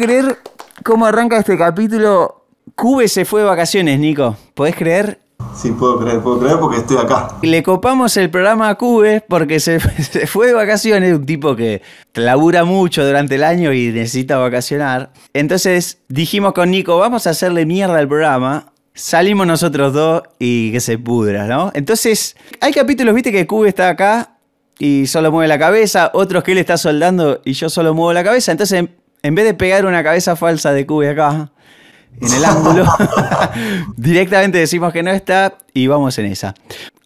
creer cómo arranca este capítulo. Cube se fue de vacaciones, Nico. ¿Podés creer? Sí, puedo creer, puedo creer porque estoy acá. Le copamos el programa a Cube porque se, se fue de vacaciones, un tipo que labura mucho durante el año y necesita vacacionar. Entonces dijimos con Nico, vamos a hacerle mierda al programa. Salimos nosotros dos y que se pudra, ¿no? Entonces, hay capítulos, viste, que Cube está acá y solo mueve la cabeza, otros que él está soldando y yo solo muevo la cabeza. Entonces, en, vez de pegar una cabeza falsa de Cube acá, en el ángulo, directamente decimos que no está y vamos en esa.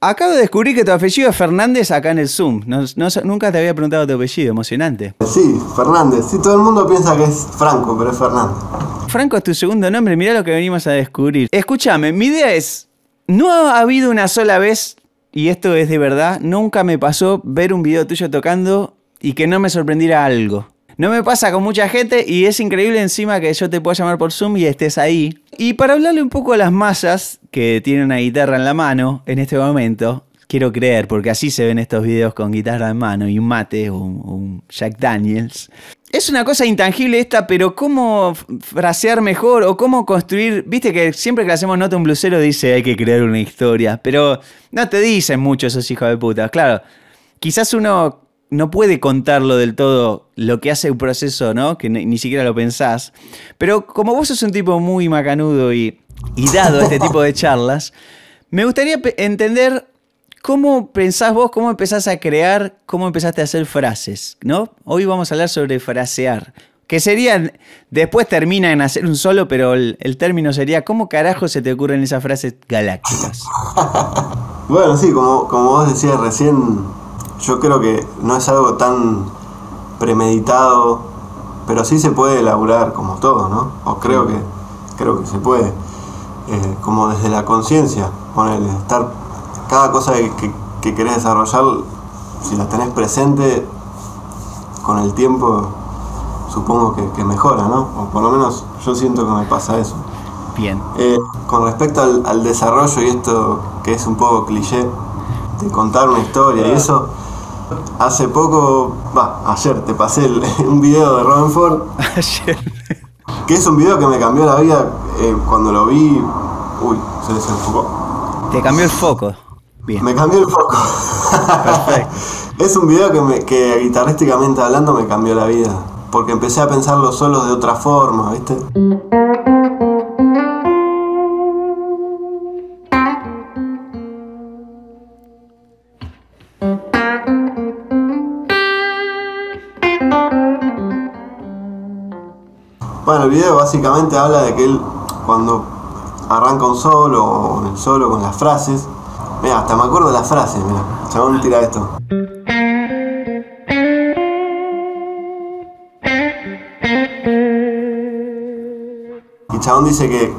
Acabo de descubrir que tu apellido es Fernández acá en el Zoom. No- no- nunca te había preguntado tu apellido, emocionante. Sí, Fernández. Sí, todo el mundo piensa que es Franco, pero es Fernández. Franco es tu segundo nombre, mirá lo que venimos a descubrir. Escúchame, mi idea es, no ha habido una sola vez, y esto es de verdad, nunca me pasó ver un video tuyo tocando y que no me sorprendiera algo. No me pasa con mucha gente y es increíble encima que yo te pueda llamar por Zoom y estés ahí. Y para hablarle un poco a las masas que tienen una guitarra en la mano en este momento, quiero creer, porque así se ven estos videos con guitarra en mano y un mate o un, Jack Daniels. Es una cosa intangible esta, pero cómo frasear mejor o cómo construir. Viste que siempre que hacemos nota un blusero dice hay que crear una historia, pero no te dicen mucho esos hijos de puta. Claro, quizás uno no puede contarlo del todo lo que hace un proceso, ¿no? Que ni, siquiera lo pensás. Pero como vos sos un tipo muy macanudo y, dado a este tipo de charlas, me gustaría entender cómo pensás vos, cómo empezás a crear, cómo empezaste a hacer frases, ¿no? Hoy vamos a hablar sobre frasear. Que serían, después termina en hacer un solo, pero el, el término sería, ¿cómo carajo se te ocurren esas frases galácticas? Bueno, sí, como, como vos decías recién, yo creo que no es algo tan premeditado, pero sí se puede elaborar como todo, ¿no? O creo que, creo que se puede, eh, como desde la conciencia, ponerle, estar, cada cosa que, que, que querés desarrollar, si la tenés presente, con el tiempo supongo que, que mejora, ¿no? O por lo menos yo siento que me pasa eso. Bien. Eh, con respecto al, al desarrollo y esto que es un poco cliché de contar una historia y eso, hace poco, va, ayer te pasé el- un video de Robin Ford, Ayer. que es un video que me cambió la vida eh, cuando lo vi, uy, se desenfocó. Te cambió el foco. Bien. Me cambió el foco. Perfecto. es un video que, me, que guitarrísticamente hablando me cambió la vida, porque empecé a pensar los solos de otra forma, ¿viste? Video básicamente habla de que él cuando arranca un solo o el solo con las frases, mira, hasta me acuerdo de las frases, mira, chabón tira esto. Y chabón dice que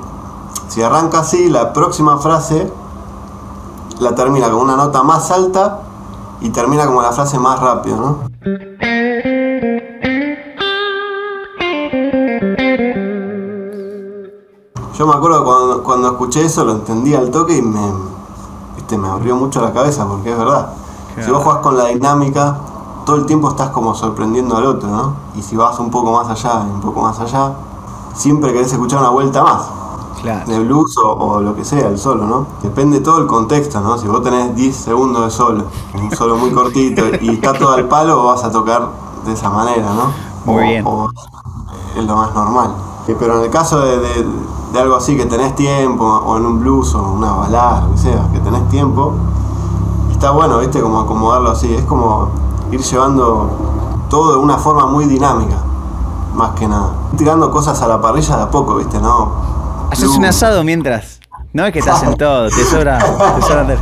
si arranca así, la próxima frase la termina con una nota más alta y termina como la frase más rápido, ¿no? Yo me acuerdo cuando, cuando escuché eso, lo entendí al toque y me, viste, me abrió mucho la cabeza, porque es verdad. Si vos jugás con la dinámica, todo el tiempo estás como sorprendiendo al otro, ¿no? Y si vas un poco más allá y un poco más allá, siempre querés escuchar una vuelta más, Claro. de blues o, o lo que sea, el solo, ¿no? Depende todo el contexto, ¿no? Si vos tenés 10 segundos de solo, un solo muy cortito, y está todo al palo, vas a tocar de esa manera, ¿no? Muy O- bien. o es lo más normal. Eh, Pero en el caso de, de- de algo así que tenés tiempo, o en un blues o una balada, lo que sea, que tenés tiempo, está bueno, ¿viste? Como acomodarlo así. Es como ir llevando todo de una forma muy dinámica, más que nada. Tirando cosas a la parrilla de a poco, ¿viste? No. Haces un asado mientras. No es que estás en todo, te sobra, te sobra andar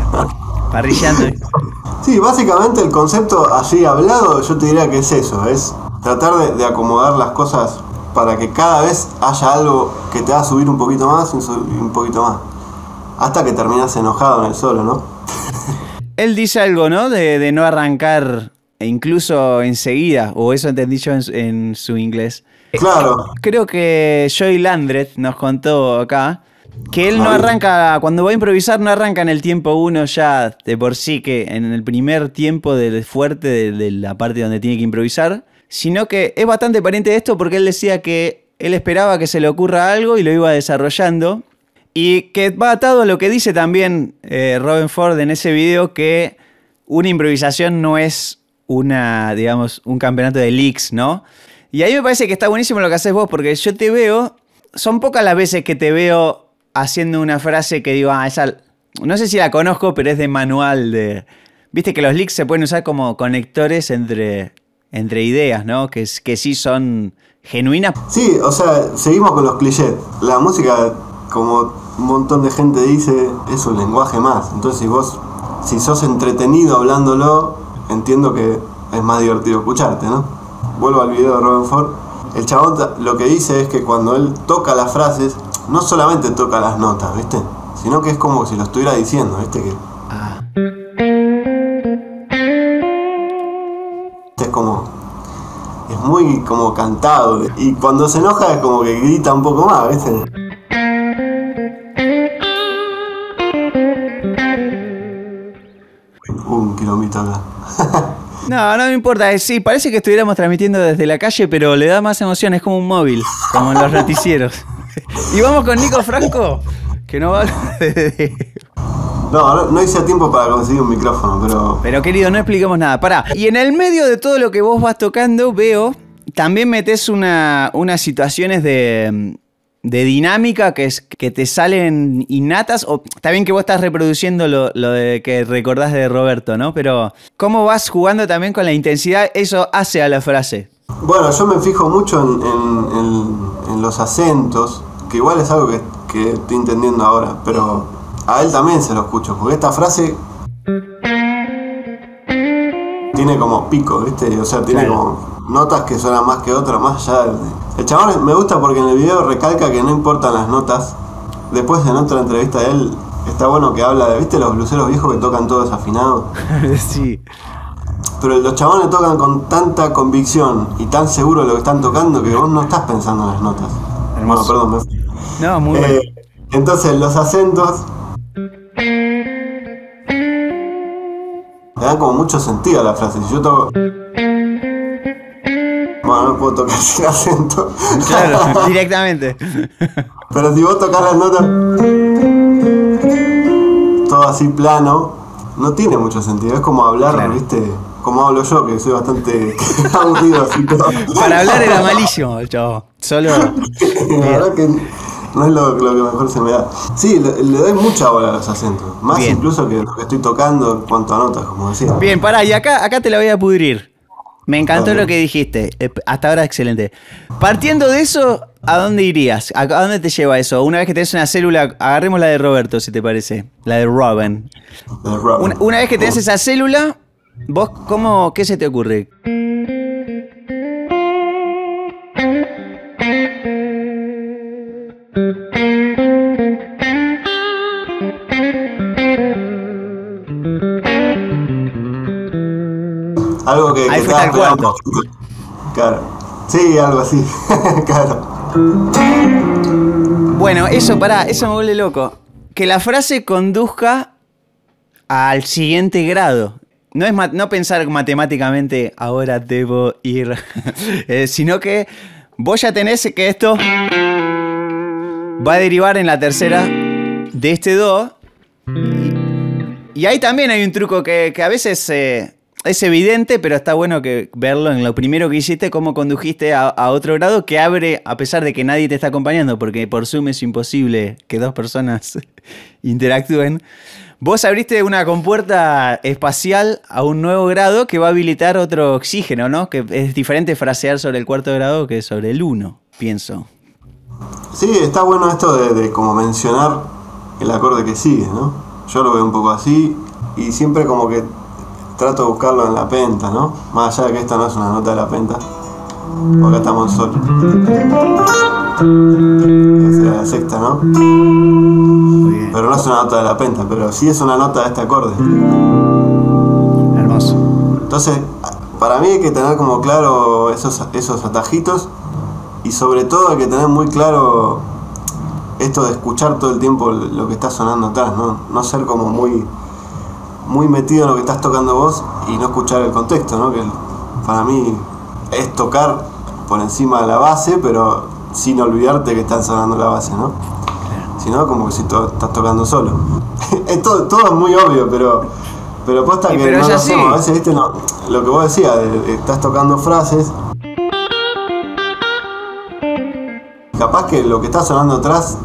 parrillando. Sí, básicamente el concepto así hablado, yo te diría que es eso, es tratar de, de acomodar las cosas para que cada vez haya algo que te va a subir un poquito más y un poquito más. Hasta que terminas enojado en el solo, ¿no? Él dice algo, ¿no? De, de no arrancar e incluso enseguida, o eso entendí yo en, su- en su inglés. Claro, Creo que Joey Landret nos contó acá que él no arranca, cuando va a improvisar, no arranca en el tiempo uno ya de por sí, que en el primer tiempo del fuerte de, de la parte donde tiene que improvisar, sino que es bastante pariente de esto porque él decía que él esperaba que se le ocurra algo y lo iba desarrollando. Y que va atado a lo que dice también eh, Robin Ford en ese video, que una improvisación no es una, digamos, un campeonato de leaks, ¿no? Y ahí me parece que está buenísimo lo que haces vos, porque yo te veo, son pocas las veces que te veo haciendo una frase que digo, ah, esa, no sé si la conozco, pero es de manual de... Viste que los leaks se pueden usar como conectores entre, entre ideas, ¿no? Que, que sí son genuinas. Sí, o sea, seguimos con los clichés. La música, como un montón de gente dice, es un lenguaje más. Entonces, si vos, si sos entretenido hablándolo, entiendo que es más divertido escucharte, ¿no? Vuelvo al video de Robin Ford. El chabón lo que dice es que cuando él toca las frases, no solamente toca las notas, ¿viste? Sino que es como si lo estuviera diciendo, ¿viste? Que ah. Muy como cantado. Y cuando se enoja es como que grita un poco más, ¿viste? Un kilómetro acá. No, no me importa. Sí, parece que estuviéramos transmitiendo desde la calle, pero le da más emoción. Es como un móvil, como en los noticieros. y vamos con Nico Franco, que no va No, no, hice tiempo para conseguir un micrófono, pero. Pero querido, no expliquemos nada. Pará. Y en el medio de todo lo que vos vas tocando, veo. También metes una, unas situaciones de, de dinámica que, es, que te salen innatas. O está bien que vos estás reproduciendo lo, de que recordás de Roberto, ¿no? Pero ¿cómo vas jugando también con la intensidad? Eso hace a la frase. Bueno, yo me fijo mucho en, los acentos, que igual es algo que, estoy entendiendo ahora, pero a él también se lo escucho, porque esta frase tiene como pico, ¿viste? O sea, tiene como notas que suenan más que otras, más allá de el chabón me gusta porque en el video recalca que no importan las notas. Después en otra entrevista de él está bueno que habla de, ¿viste los bluseros viejos que tocan todo desafinado? sí. Pero los chabones tocan con tanta convicción y tan seguro de lo que están tocando que vos no estás pensando en las notas. Bueno, perdón. Me... No, muy bien. Eh, entonces los acentos le dan como mucho sentido a la frase. Si yo toco no puedo tocar sin acento. Claro, directamente. Pero si vos tocas las notas todo así plano, no tiene mucho sentido. Es como hablar, ¿viste? Como hablo yo, que soy bastante aburrido así todo. Para hablar era malísimo, chavo. Solo. La verdad que no es lo, que mejor se me da. Sí, le, doy mucha bola a los acentos. Más incluso que lo que estoy tocando en cuanto a notas, como decía. Bien, pará, y acá, acá te la voy a pudrir. Me encantó lo que dijiste. Eh, hasta ahora excelente. Partiendo de eso, ¿a dónde irías? ¿A dónde te lleva eso? Una vez que tenés una célula, agarremos la de Roberto, si te parece. La de Robin. Una, vez que tenés esa célula, ¿vos cómo, qué se te ocurre? Que. Al cuarto. Claro. Sí, algo así. claro. Bueno, eso, pará, eso me vuelve loco. Que la frase conduzca al siguiente grado. No es no pensar matemáticamente, ahora debo ir, eh, sino que vos ya tenés que esto va a derivar en la tercera de este do. Y, ahí también hay un truco que, a veces eh, es evidente, pero está bueno que verlo en lo primero que hiciste, cómo condujiste a, otro grado que abre, a pesar de que nadie te está acompañando, porque por Zoom es imposible que dos personas interactúen. Vos abriste una compuerta espacial a un nuevo grado que va a habilitar otro oxígeno, ¿no? Que es diferente frasear sobre el cuarto grado que sobre el uno, pienso. Sí, está bueno esto de, de como mencionar el acorde que sigue, ¿no? Yo lo veo un poco así y siempre como que trato de buscarlo en la penta, ¿no? Más allá de que esta no es una nota de la penta. Porque estamos en sol. Esa es la sexta, ¿no? Pero no es una nota de la penta, pero sí es una nota de este acorde. Hermoso. Entonces, para mí hay que tener como claro esos, esos atajitos y sobre todo hay que tener muy claro esto de escuchar todo el tiempo lo que está sonando atrás, ¿no? No ser como muy muy metido en lo que estás tocando vos y no escuchar el contexto, ¿no? Que para mí es tocar por encima de la base, pero sin olvidarte que están sonando la base, ¿no? Sino como que si to- estás tocando solo. es todo, todo es muy obvio, pero pero posta que pero no es lo hacemos. A veces, viste, no, lo que vos decías, de- estás tocando frases. Capaz que lo que está sonando atrás,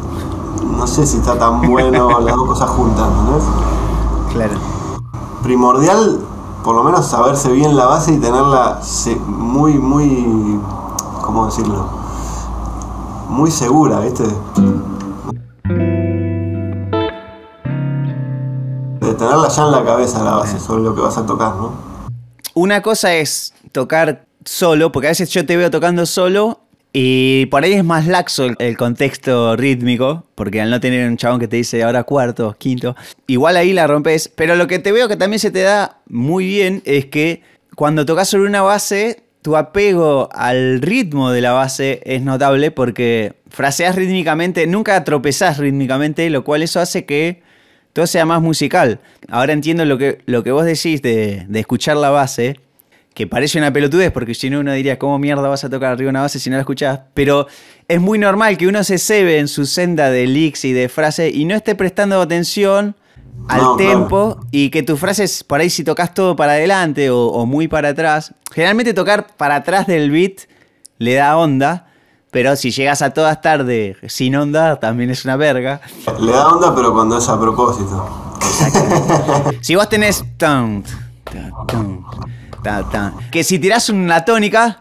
no sé si está tan bueno las dos cosas juntas, ¿entendés? Claro. Primordial, por lo menos saberse bien la base y tenerla muy, muy, ¿cómo decirlo? Muy segura, ¿viste? De tenerla ya en la cabeza la base sobre lo que vas a tocar, ¿no? Una cosa es tocar solo, porque a veces yo te veo tocando solo y por ahí es más laxo el, contexto rítmico, porque al no tener un chabón que te dice ahora cuarto, quinto, igual ahí la rompes. Pero lo que te veo que también se te da muy bien es que cuando tocas sobre una base, tu apego al ritmo de la base es notable porque fraseas rítmicamente, nunca tropezás rítmicamente, lo cual eso hace que todo sea más musical. Ahora entiendo lo que, lo que vos decís de, de escuchar la base, que parece una pelotudez, porque si no uno diría, ¿cómo mierda vas a tocar arriba una base si no la escuchás? Pero es muy normal que uno se cebe en su senda de licks y de frases y no esté prestando atención al No, claro. tempo y que tus frases, por ahí si tocas todo para adelante o, o muy para atrás, generalmente tocar para atrás del beat le da onda, pero si llegas a todas tarde sin onda, también es una verga. Le da onda, pero cuando es a propósito. Si vos tenés tan, ta, que si tirás una tónica,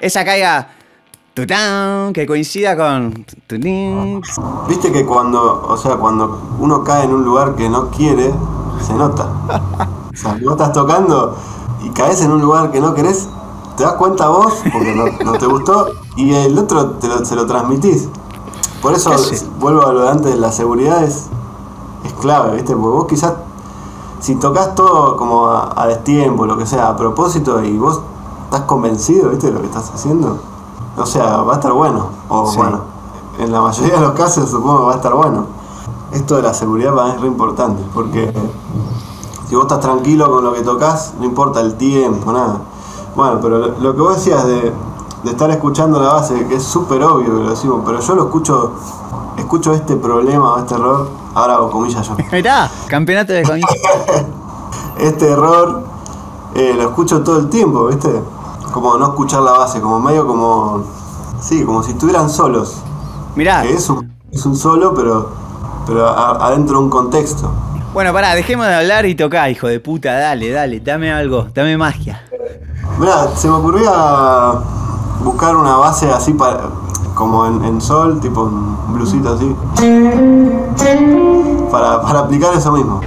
esa caiga tután, que coincida con. Viste que cuando, o sea, cuando uno cae en un lugar que no quiere, se nota. O sea, vos estás tocando y caes en un lugar que no querés, te das cuenta vos, porque no, no te gustó, y el otro te lo- se lo transmitís. Por eso, vuelvo a lo de antes, la seguridad es, es clave, ¿viste? Porque vos quizás, si tocas todo como a, a destiempo, lo que sea, a propósito, y vos estás convencido, ¿viste? De lo que estás haciendo, o sea, va a estar bueno. O Sí. bueno, en la mayoría de los casos supongo que va a estar bueno. Esto de la seguridad para mí es re importante, porque si vos estás tranquilo con lo que tocas, no importa el tiempo, nada. Bueno, pero lo, lo que vos decías de, de estar escuchando la base, que es súper obvio que lo decimos, pero yo lo escucho, escucho este problema o este error, ahora hago comillas yo. Mirá, campeonato de coño. Este error eh, lo escucho todo el tiempo, ¿viste? Como no escuchar la base, como medio como. Sí, como si estuvieran solos. Mirá, Que es un, es un solo, pero, pero a- adentro de un contexto. bueno, pará, dejemos de hablar y tocar, hijo de puta, dale, dale, dame algo, dame magia. Mirá, se me ocurría buscar una base así para, como en, en sol, tipo un blusito así. Para, para aplicar eso mismo.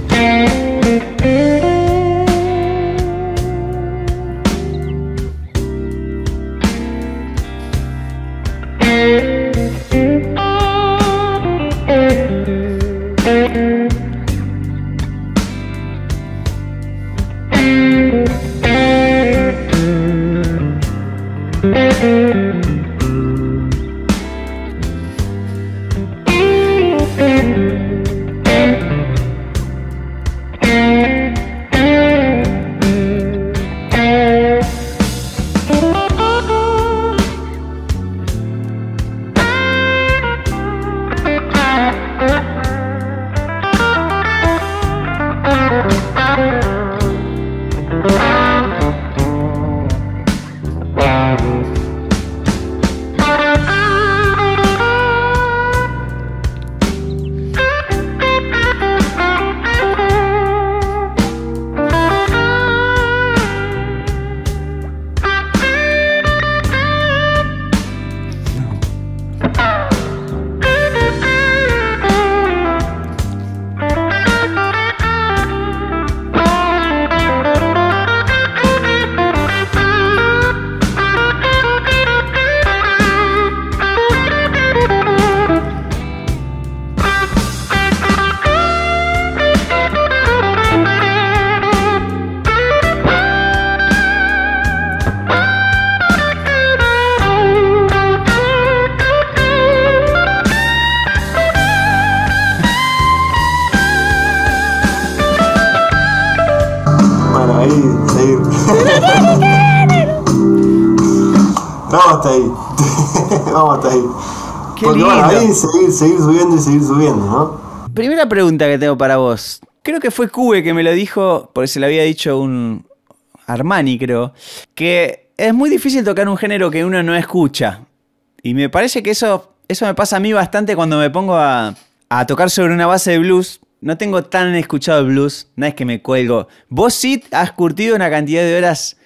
Hasta ahí. Vamos hasta ahí. Qué Porque bueno, lindo. ahí seguir, seguir subiendo y seguir subiendo, ¿no? Primera pregunta que tengo para vos. Creo que fue Cube que me lo dijo, porque se lo había dicho un Armani, creo, que es muy difícil tocar un género que uno no escucha. Y me parece que eso, eso me pasa a mí bastante cuando me pongo a, a tocar sobre una base de blues. No tengo tan escuchado el blues, no es que me cuelgo. ¿Vos sí has curtido una cantidad de horas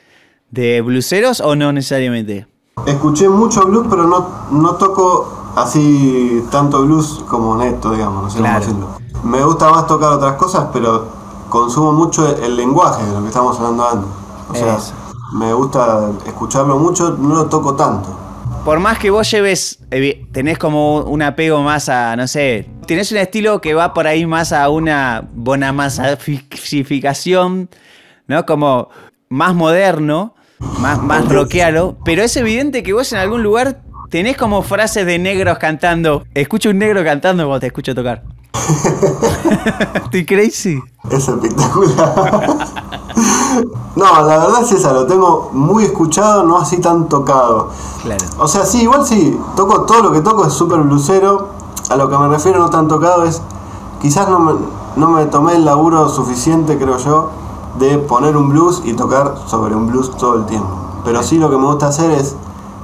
de blueseros o no necesariamente? Escuché mucho blues, pero no, no toco así tanto blues como Neto, digamos, no sé Claro. cómo decirlo. Me gusta más tocar otras cosas, pero consumo mucho el, el lenguaje de lo que estamos hablando antes. O sea, Eso. me gusta escucharlo mucho, no lo toco tanto. Por más que vos lleves, evi- tenés como un apego más a, no sé, tenés un estilo que va por ahí más a una bonamasificación, ¿no? Como más moderno, más, más rockealo, pero es evidente que vos en algún lugar tenés como frases de negros cantando. Escucho un negro cantando cuando te escucho tocar. ¿Estoy crazy? Es espectacular. no, la verdad es esa, lo tengo muy escuchado, no así tan tocado. Claro. O sea, sí, igual sí, toco todo lo que toco es súper blusero. A lo que me refiero no tan tocado es, quizás no me, no me tomé el laburo suficiente, creo yo, de poner un blues y tocar sobre un blues todo el tiempo. Pero sí lo que me gusta hacer es,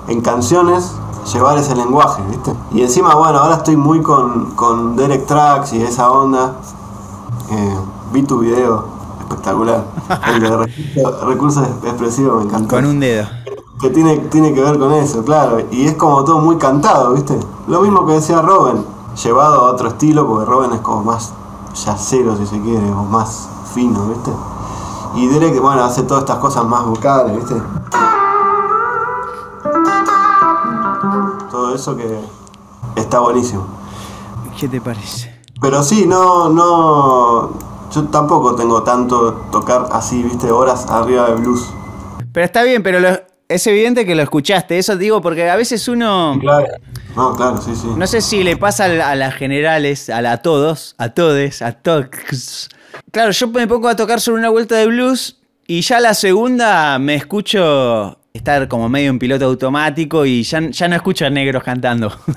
en canciones, llevar ese lenguaje, ¿viste? Y encima, bueno, ahora estoy muy con, con Derek Tracks y esa onda. Eh, vi tu video, espectacular. El de recursos, recursos expresivos me encantó Con un dedo. que tiene, tiene que ver con eso, claro. Y es como todo muy cantado, ¿viste? Lo mismo que decía Robin, llevado a otro estilo, porque Robin es como más yacero, si se quiere, o más fino, ¿viste? Y Derek, bueno, hace todas estas cosas más vocales, ¿viste? Todo eso que está buenísimo. ¿Qué te parece? Pero sí, no, no. Yo tampoco tengo tanto tocar así, ¿viste? Horas arriba de blues. Pero está bien, pero lo- es evidente que lo escuchaste. Eso digo porque a veces uno... Claro. No, claro, sí, sí. No sé si le pasa a las generales, a, la, a todos, a todes, a todos. Claro, yo me pongo a tocar sobre una vuelta de blues y ya la segunda me escucho estar como medio en piloto automático y ya, ya no escucho a negros cantando.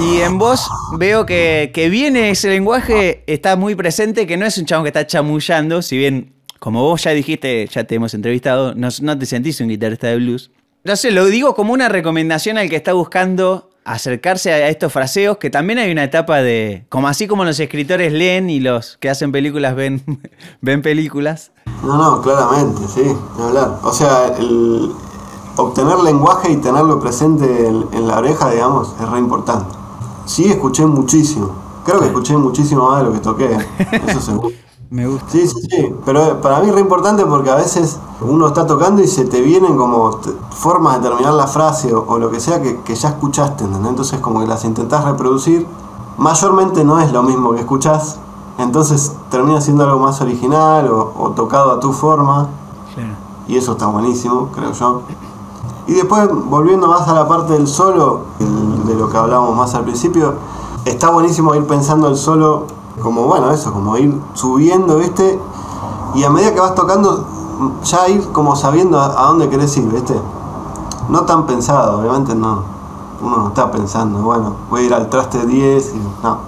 Y en vos veo que, que viene ese lenguaje, está muy presente, que no es un chabón que está chamullando, si bien, como vos ya dijiste, ya te hemos entrevistado, no, no te sentís un guitarrista de blues. No sé, lo digo como una recomendación al que está buscando acercarse a estos fraseos, que también hay una etapa de, como así como los escritores leen y los que hacen películas ven, ven películas. No, no, claramente, sí, hablar. O sea, el obtener lenguaje y tenerlo presente en, en la oreja, digamos, es re importante. Sí, escuché muchísimo. Creo que escuché muchísimo más de lo que toqué, eso seguro. Me gusta. Sí, sí, sí, pero para mí es re importante porque a veces uno está tocando y se te vienen como formas de terminar la frase o, o lo que sea que, que ya escuchaste, ¿entendés? Entonces como que las intentás reproducir, mayormente no es lo mismo que escuchás, entonces termina siendo algo más original o, o tocado a tu forma Claro. y eso está buenísimo, creo yo. Y después, volviendo más a la parte del solo, el- de lo que hablábamos más al principio, está buenísimo ir pensando el solo como, bueno, eso, como ir subiendo, ¿viste? Y a medida que vas tocando, ya ir como sabiendo a, dónde querés ir, ¿viste? No tan pensado, obviamente no. Uno no está pensando, bueno, voy a ir al traste 10 y no.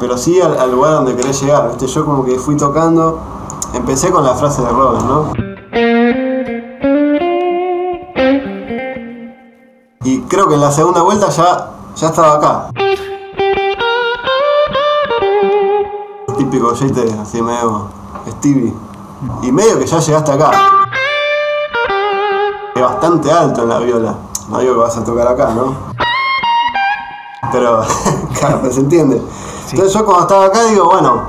Pero sí al, lugar donde querés llegar, ¿viste? Yo como que fui tocando, empecé con la frase de Robin, ¿no? Y creo que en la segunda vuelta ya, ya estaba acá. Típico jeite así medio Stevie. Y medio que ya llegaste acá. Es bastante alto en la viola. No digo que vas a tocar acá, ¿no? Pero, claro, se entiende. Entonces yo cuando estaba acá digo, bueno.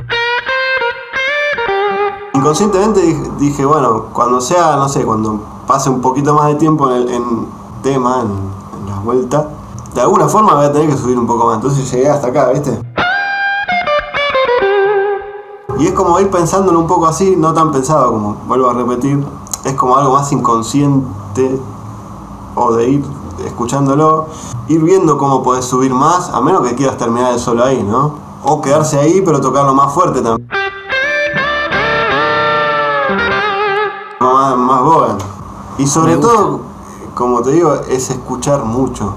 Inconscientemente dije, dije, bueno, cuando sea, no sé, cuando pase un poquito más de tiempo en el en tema, en, en la vuelta, de alguna forma voy a tener que subir un poco más. Entonces llegué hasta acá, ¿viste? Y es como ir pensándolo un poco así, no tan pensado como, vuelvo a repetir, es como algo más inconsciente o de ir escuchándolo, ir viendo cómo podés subir más, a menos que quieras terminar el solo ahí, ¿no? O quedarse ahí pero tocarlo más fuerte también. Más, más Bogan. Y sobre todo, como te digo, es escuchar mucho.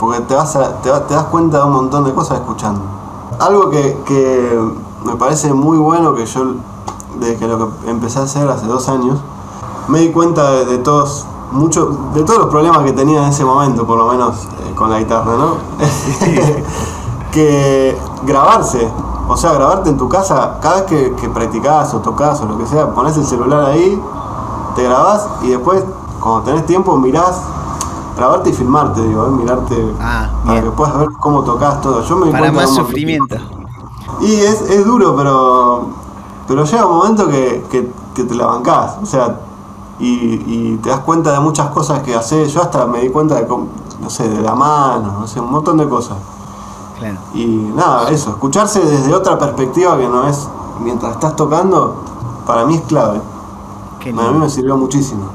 Porque te, vas a- te, das cuenta de un montón de cosas escuchando. Algo que, que me parece muy bueno que yo, desde que lo que empecé a hacer hace dos años, me di cuenta de, de todos mucho, de todos los problemas que tenía en ese momento, por lo menos eh, con la guitarra, ¿no? que grabarse, o sea, grabarte en tu casa, cada vez que, que practicás o tocas o lo que sea, pones el celular ahí, te grabás y después, cuando tenés tiempo, mirás, grabarte y filmarte, digo, ¿eh? mirarte Ah, para que puedas ver cómo tocas todo. Yo me di Para cuenta más sufrimiento. Y es, es duro, pero pero llega un momento que, que- que te la bancás, o sea, y, y te das cuenta de muchas cosas que haces. Yo hasta me di cuenta de, cómo- no sé, de la mano, no sé, un montón de cosas. Claro. Y nada, eso, escucharse desde otra perspectiva que no es mientras estás tocando, para mí es clave. Qué A mí me sirvió muchísimo.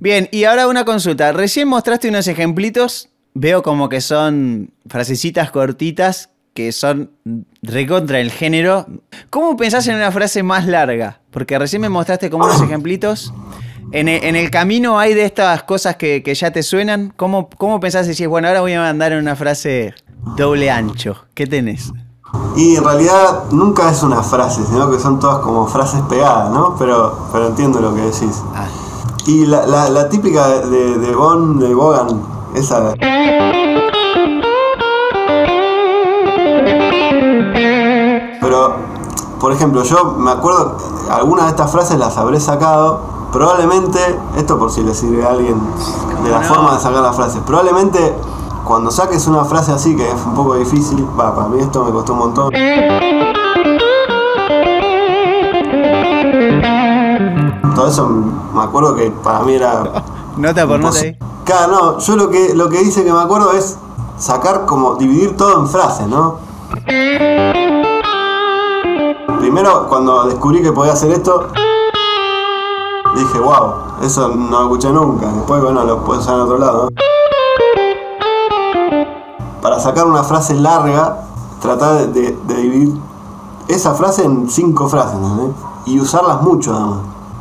Bien, y ahora una consulta. Recién mostraste unos ejemplitos. Veo como que son frasecitas cortitas que son recontra el género. ¿Cómo pensás en una frase más larga? Porque recién me mostraste como unos ejemplitos. En el, en el camino hay de estas cosas que, que ya te suenan. ¿Cómo, ¿Cómo pensás si decís, bueno, ahora voy a mandar una frase doble ancho? ¿Qué tenés? Y en realidad nunca es una frase, sino que son todas como frases pegadas, ¿no? Pero, pero entiendo lo que decís. Ah, Y la, la, la típica de, de Bon, de Bogan, esa. Por ejemplo, yo me acuerdo, algunas de estas frases las habré sacado. Probablemente, esto por si le sirve a alguien de la no? forma de sacar las frases, probablemente cuando saques una frase así, que es un poco difícil, va, para mí esto me costó un montón. Todo eso me acuerdo que para mí era nota por nota ahí. Claro, no, yo lo que, lo que hice que me acuerdo es sacar como, dividir todo en frases, ¿no? Primero, cuando descubrí que podía hacer esto, dije, wow, eso no lo escuché nunca. Después, bueno, lo puedo usar en otro lado. Para sacar una frase larga, tratar de, de- de dividir esa frase en cinco frases, ¿no? Y usarlas mucho, además.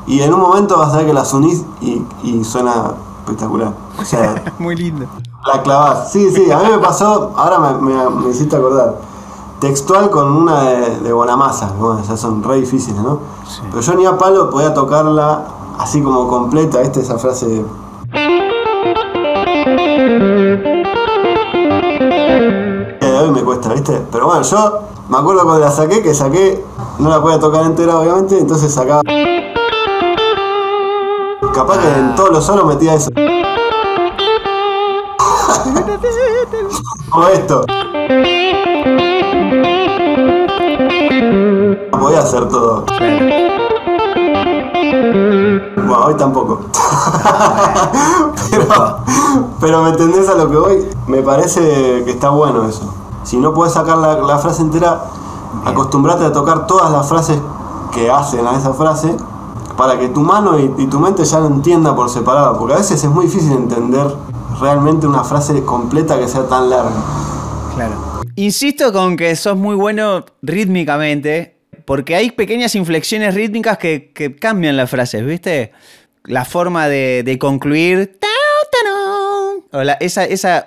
Y en un momento vas a ver que las unís y, y suena espectacular. O sea, Muy lindo. la clavás. Sí, sí, a mí me pasó, ahora me, me, me hiciste acordar. Textual con una de, de Bonamassa, bueno, esas son re difíciles, ¿no? Pero yo ni a palo podía tocarla así como completa, ¿viste? Esa frase. Que de hoy me cuesta, ¿viste? Pero bueno, yo me acuerdo cuando la saqué, que saqué, no la podía tocar entera, obviamente, entonces sacaba. Capaz que en todos los solos metía eso. Como esto. No podía hacer todo. Bueno, hoy tampoco. pero, pero me entendés a lo que voy. Me parece que está bueno eso. Si no puedes sacar la, la frase entera, acostumbrate a tocar todas las frases que hacen a esa frase para que tu mano y, y tu mente ya lo entienda por separado. Porque a veces es muy difícil entender realmente una frase completa que sea tan larga. Claro. Insisto con que sos muy bueno rítmicamente, porque hay pequeñas inflexiones rítmicas que, cambian las frases, ¿viste? La forma de, concluir. O la- esa, esa.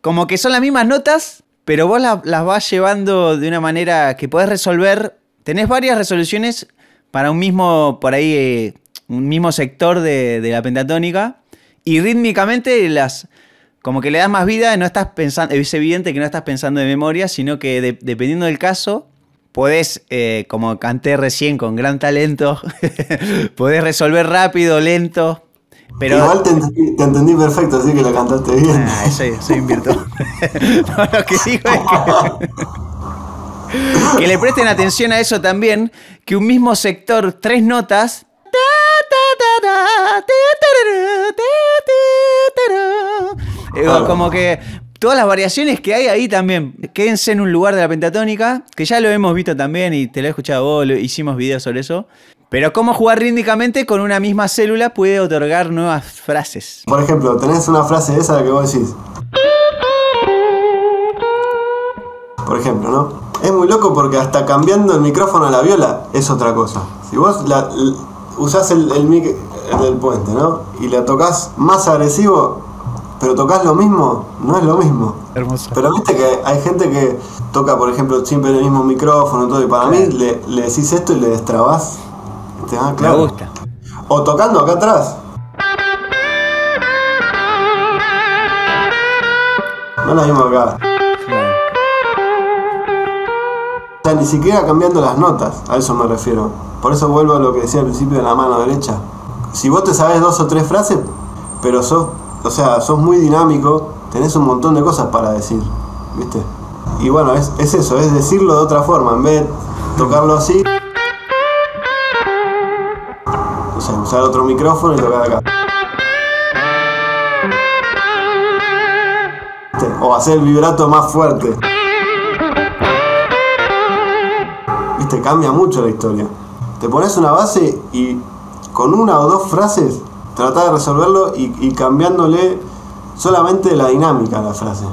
Como que son las mismas notas, pero vos la- las vas llevando de una manera que podés resolver. Tenés varias resoluciones para un mismo, por ahí, eh, un mismo sector de la pentatónica. Y rítmicamente las. Como que le das más vida, no estás pensando. Es evidente que no estás pensando de memoria, sino que de- dependiendo del caso, podés, eh, como canté recién con gran talento, podés resolver rápido, lento. Pero. Igual te entendí, te entendí perfecto, así que la cantaste bien. Ah, soy, soy un virtud. No, lo que digo es que, que le presten atención a eso también, que un mismo sector, tres notas. Claro. Como que todas las variaciones que hay ahí también, quédense en un lugar de la pentatónica, que ya lo hemos visto también y te lo he escuchado vos, lo- hicimos videos sobre eso. Pero cómo jugar rítmicamente con una misma célula puede otorgar nuevas frases. Por ejemplo, tenés una frase esa que vos decís. Por ejemplo, ¿no? Es muy loco porque hasta cambiando el micrófono a la viola es otra cosa. Si vos la, l- usás el, el mic- el del puente, ¿no? Y le tocas más agresivo, pero tocas lo mismo, no es lo mismo. Hermoso. Pero viste que hay gente que toca, por ejemplo, siempre el mismo micrófono y todo, y para mí le, le decís esto y le destrabás. Te va claro. Me gusta. O tocando acá atrás. No es lo mismo acá. Claro. O sea, ni siquiera cambiando las notas, a eso me refiero. Por eso vuelvo a lo que decía al principio de la mano derecha. Si vos te sabes dos o tres frases, pero sos, o sea, sos muy dinámico, tenés un montón de cosas para decir, ¿viste? Y bueno, es, es eso, es decirlo de otra forma, en vez de tocarlo así. O sea, usar otro micrófono y tocar acá. ¿Viste? O hacer el vibrato más fuerte. Viste, cambia mucho la historia. Te pones una base y con una o dos frases tratás de resolverlo y, cambiándole solamente la dinámica a la frase.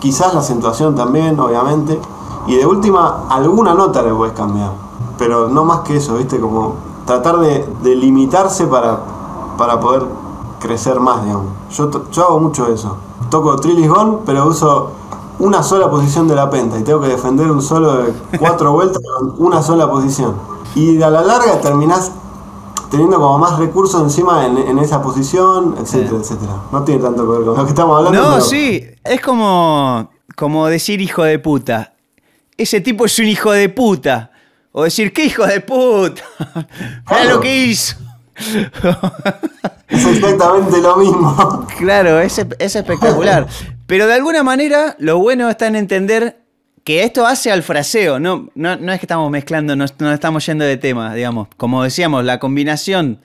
Quizás la acentuación también, obviamente. Y de última, alguna nota le puedes cambiar. Pero no más que eso, ¿viste? Como tratar de, limitarse para, para poder crecer más, digamos. Yo, yo hago mucho eso. Toco trilisgón, pero uso una sola posición de la penta y tengo que defender un solo de cuatro vueltas con una sola posición. Y a la larga terminás teniendo como más recursos encima en, en esa posición, etcétera, Sí. etcétera. No tiene tanto que ver con lo que estamos hablando. No, pero- sí, es como, como decir hijo de puta. Ese tipo es un hijo de puta. O decir, ¿qué hijo de puta? Mira Claro. lo que hizo. Es exactamente lo mismo. Claro, es, es espectacular. Pero de alguna manera, lo bueno está en entender que esto hace al fraseo. No, no, no es que estamos mezclando, no, estamos yendo de tema, digamos. Como decíamos, la combinación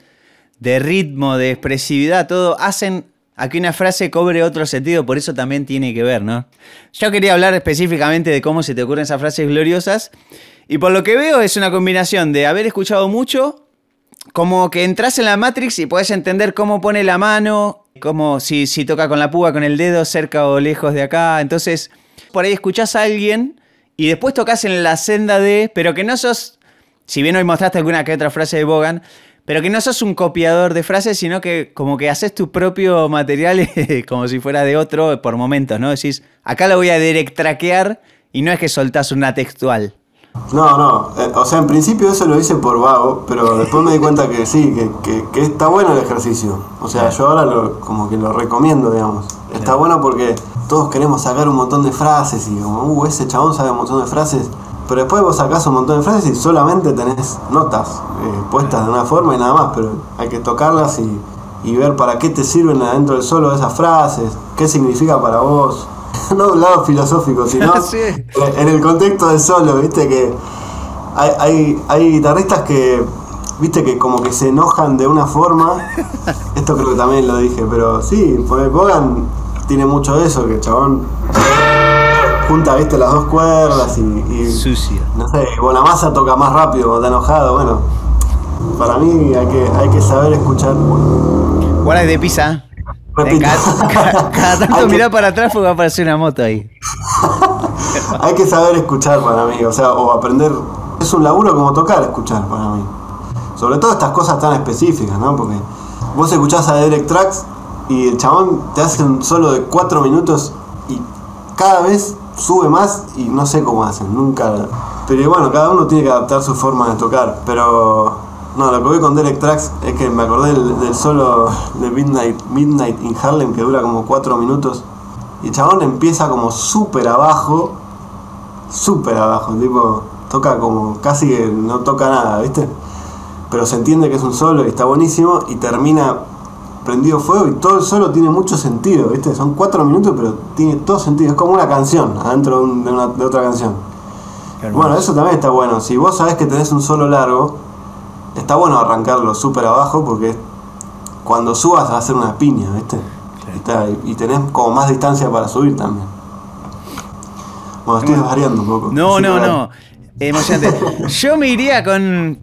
de ritmo, de expresividad, todo hacen a que una frase cobre otro sentido, por eso también tiene que ver, ¿no? Yo quería hablar específicamente de cómo se te ocurren esas frases gloriosas. Y por lo que veo es una combinación de haber escuchado mucho, como que entras en la Matrix y puedes entender cómo pone la mano, como si, si toca con la púa, con el dedo, cerca o lejos de acá. Entonces, por ahí escuchás a alguien y después tocas en la senda de, pero que no sos, si bien hoy mostraste alguna que otra frase de Bogan, pero que no sos un copiador de frases, sino que como que haces tu propio material como si fuera de otro por momentos, ¿no? Decís, acá lo voy a direct traquear y no es que soltás una textual. No, no. eh, o sea, en principio eso lo hice por vago, pero después me di cuenta que sí, que, que- que está bueno el ejercicio. O sea, yo ahora lo, como que lo recomiendo, digamos. Está bueno porque todos queremos sacar un montón de frases y como, uh, ese chabón sabe un montón de frases. Pero después vos sacás un montón de frases y solamente tenés notas eh, puestas de una forma y nada más, pero hay que tocarlas y, y ver para qué te sirven adentro del solo esas frases, qué significa para vos. no de un lado filosófico, sino Sí. en el contexto del solo, viste que hay, hay, hay guitarristas que, viste que como que se enojan de una forma. Esto creo que también lo dije, pero sí, porque Bogan tiene mucho de eso, que el chabón junta, viste, las dos cuerdas y, y Sucio. no sé, Bonamassa toca más rápido cuando está enojado, bueno. Para mí hay que, hay que saber escuchar. Guarda de pizza. Repito. Cada, cada- cada tanto que- mirá para atrás porque va a aparecer una moto ahí. Hay que saber escuchar para mí, o sea, o aprender. Es un laburo como tocar escuchar para mí. Sobre todo estas cosas tan específicas, ¿no? Porque vos escuchás a Derek Tracks y el chabón te hace un solo de 4 minutos y cada vez sube más y no sé cómo hacen, nunca. Pero bueno, cada uno tiene que adaptar su forma de tocar. Pero no, lo que voy con Derek Tracks es que me acordé del, solo de Midnight, Midnight in Harlem que dura como 4 minutos. Y el chabón empieza como súper abajo, súper abajo, tipo, toca como casi que no toca nada, ¿viste? Pero se entiende que es un solo y está buenísimo y termina prendido fuego y todo el solo tiene mucho sentido, ¿viste? Son cuatro minutos pero tiene todo sentido, es como una canción adentro de, una- otra canción. Bueno, eso también está bueno, si vos sabés que tenés un solo largo, está bueno arrancarlo súper abajo porque cuando subas va a ser una piña, ¿viste? Y, está- y tenés como más distancia para subir también. Bueno, estoy variando un poco. No, no, no. Emocionante. Yo me iría con,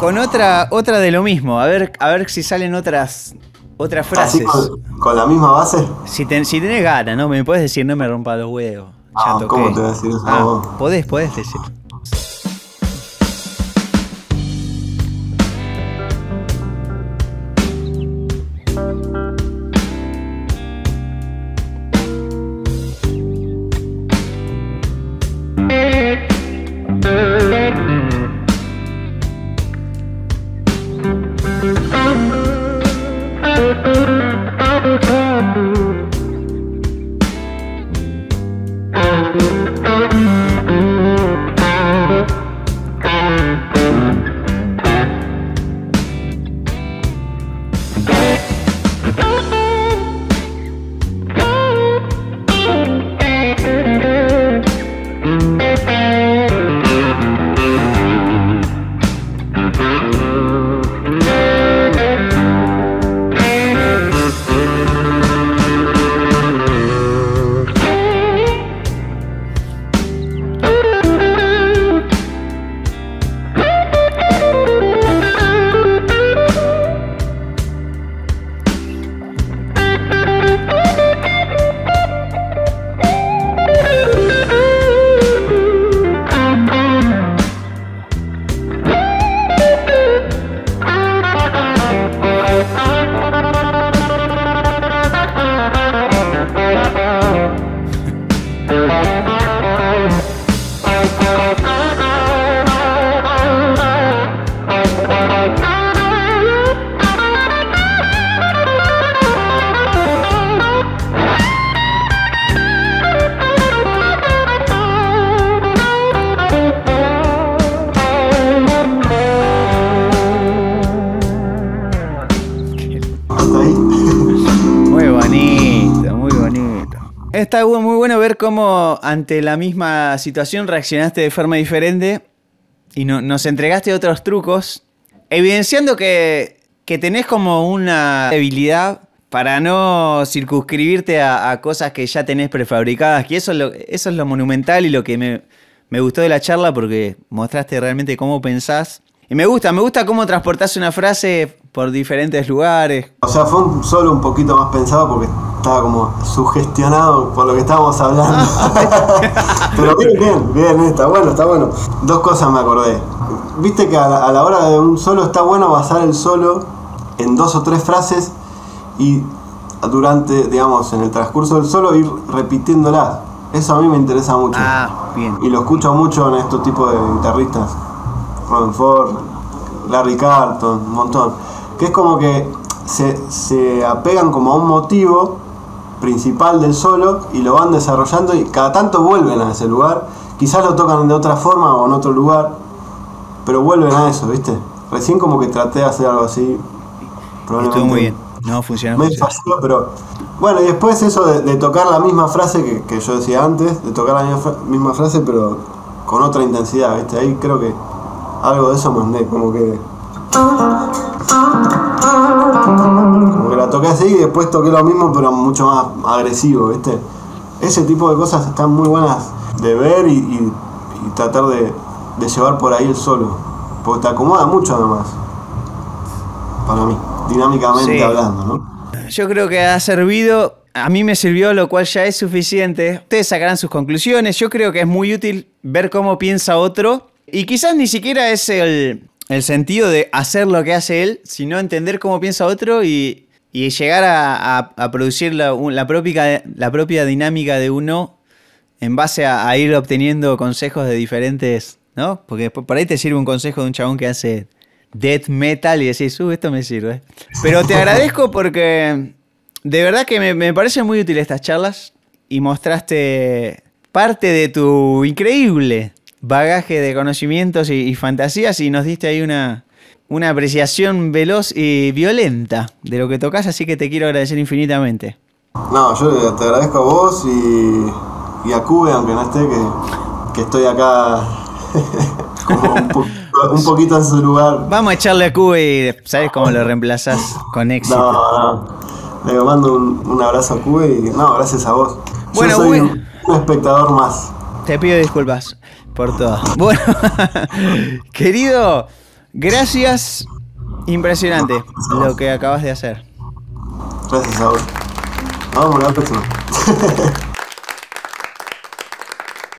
con otra, otra de lo mismo. A ver, a ver si salen otras, otras Así frases. con, con la misma base. Si, ten- si tenés ganas, ¿no? Me puedes decir, no me rompa los huevos. Ah. ¿cómo te voy a decir eso? Ah, podés, podés decir. Está muy bueno ver cómo ante la misma situación reaccionaste de forma diferente y no, nos entregaste otros trucos, evidenciando que, que tenés como una debilidad para no circunscribirte a, cosas que ya tenés prefabricadas, que eso es lo, eso es lo monumental y lo que me, me gustó de la charla porque mostraste realmente cómo pensás. Y me gusta, me gusta cómo transportás una frase por diferentes lugares. O sea, fue solo un poquito más pensado porque estaba como sugestionado por lo que estábamos hablando. Pero bien, bien, bien, está bueno, está bueno. Dos cosas me acordé. Viste que a la, a la hora de un solo está bueno basar el solo en dos o tres frases y durante, digamos, en el transcurso del solo ir repitiéndolas. Eso a mí me interesa mucho. Ah, bien. Y lo escucho mucho en estos tipos de guitarristas. Robin Ford, Larry Carlton, un montón. Que es como que se, se apegan como a un motivo principal del solo y lo van desarrollando y cada tanto vuelven a ese lugar. Quizás lo tocan de otra forma o en otro lugar, pero vuelven a eso, ¿viste? Recién como que traté de hacer algo así. Estuvo muy bien. No, funcionó. Me pero. Bueno, y después eso de, tocar la misma frase que, yo decía antes, de tocar la misma, frase, pero con otra intensidad, ¿viste? Ahí creo que algo de eso mandé, como que. Como que la toqué así y después toqué lo mismo, pero mucho más agresivo, ¿viste? Ese tipo de cosas están muy buenas de ver y, tratar de, llevar por ahí el solo. Porque te acomoda mucho además. Para mí dinámicamente hablando, ¿no? Yo creo que ha servido, a mí me sirvió, lo cual ya es suficiente. Ustedes sacarán sus conclusiones. Yo creo que es muy útil ver cómo piensa otro. Y quizás ni siquiera es el, sentido de hacer lo que hace él, sino entender cómo piensa otro y, llegar a, producir la, propia, la propia dinámica de uno en base a, ir obteniendo consejos de diferentes, ¿no? Porque por ahí te sirve un consejo de un chabón que hace death metal y decís, uh, esto me sirve. Pero te agradezco porque de verdad que me, me parecen muy útiles estas charlas y mostraste parte de tu increíble bagaje de conocimientos y, fantasías y nos diste ahí una, una apreciación veloz y violenta de lo que tocas, así que te quiero agradecer infinitamente. No, yo te agradezco a vos y, a Cube, aunque no esté, que, que estoy acá como un un poquito en su lugar. Vamos a echarle a Cuba y ¿sabes cómo lo reemplazás con éxito? No, no. Le mando un, abrazo a Cuba y no, gracias a vos. Bueno, Yo soy un, espectador más. Te pido disculpas por todo. Bueno, querido, gracias. Impresionante lo que acabas de hacer. Gracias vos. Vamos a la próxima.